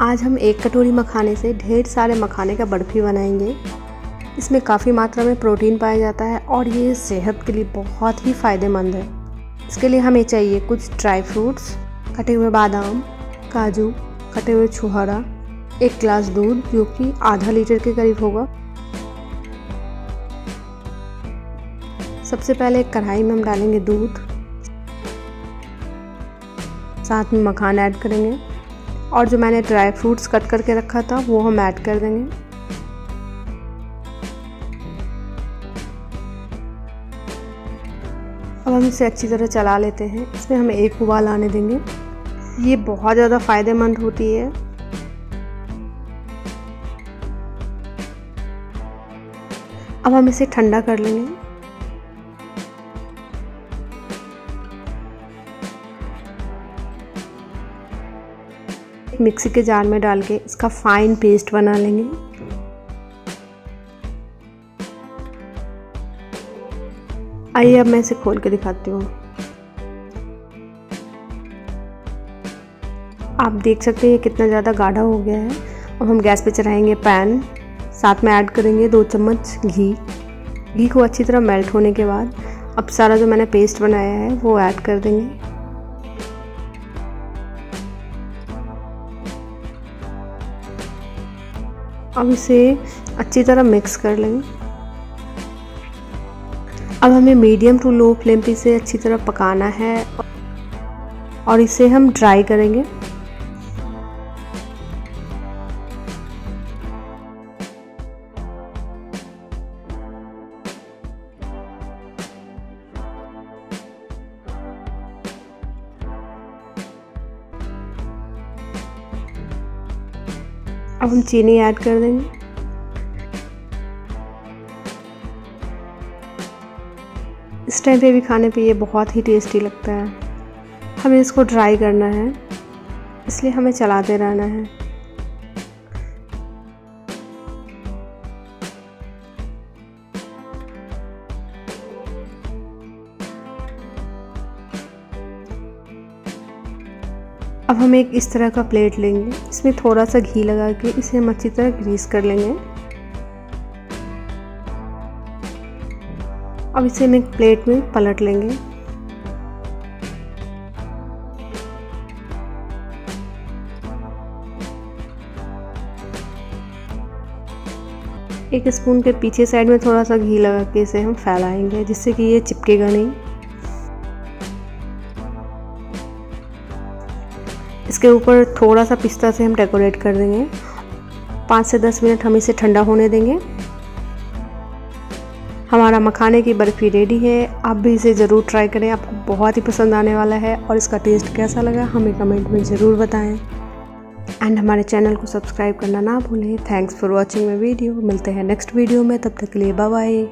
आज हम एक कटोरी मखाने से ढेर सारे मखाने का बर्फ़ी बनाएँगे। इसमें काफ़ी मात्रा में प्रोटीन पाया जाता है और ये सेहत के लिए बहुत ही फ़ायदेमंद है। इसके लिए हमें चाहिए कुछ ड्राई फ्रूट्स, कटे हुए बादाम, काजू, कटे हुए छुहारा, एक गिलास दूध, जो कि आधा लीटर के करीब होगा। सबसे पहले एक कढ़ाई में हम डालेंगे दूध। साथ में मखान ऐड करेंगे। और जो मैंने ड्राई फ्रूट्स कट करके रखा था, वो हम ऐड कर देंगे। अब हम इसे अच्छी तरह चला लेते हैं। इसमें हम एक उबाल आने देंगे। ये बहुत ज़्यादा फ़ायदेमंद होती है। अब हम इसे ठंडा कर लेंगे। मिक्सी के जार में डाल के इसका फाइन पेस्ट बना लेंगे। आइए अब मैं इसे खोल के दिखाती हूँ। आप देख सकते हैं ये कितना ज़्यादा गाढ़ा हो गया है। अब हम गैस पे चढ़ाएँगे पैन। साथ में ऐड करेंगे दो चम्मच घी। घी को अच्छी तरह मेल्ट होने के बाद अब सारा जो मैंने पेस्ट बनाया है वो ऐड कर देंगे। अब इसे अच्छी तरह मिक्स कर लेंगे। अब हमें मीडियम टू लो फ्लेम पे इसे अच्छी तरह पकाना है और इसे हम ड्राई करेंगे। अब हम चीनी ऐड कर देंगे। इस टाइम पे भी खाने पे ये बहुत ही टेस्टी लगता है। हमें इसको ड्राई करना है, इसलिए हमें चलाते रहना है। अब हम एक इस तरह का प्लेट लेंगे। इसमें थोड़ा सा घी लगा के इसे हम अच्छी तरह ग्रीस कर लेंगे। अब इसे हम एक प्लेट में पलट लेंगे। एक स्पून के पीछे साइड में थोड़ा सा घी लगा के इसे हम फैलाएँगे, जिससे कि ये चिपकेगा नहीं। इसके ऊपर थोड़ा सा पिस्ता से हम डेकोरेट कर देंगे। पाँच से दस मिनट हम इसे ठंडा होने देंगे। हमारा मखाने की बर्फ़ी रेडी है। आप भी इसे ज़रूर ट्राई करें। आपको बहुत ही पसंद आने वाला है और इसका टेस्ट कैसा लगा हमें कमेंट में ज़रूर बताएँ। एंड हमारे चैनल को सब्सक्राइब करना ना भूलें। Thanks for watching my video मिलते हैं नेक्स्ट वीडियो में। तब तक के लिए बाय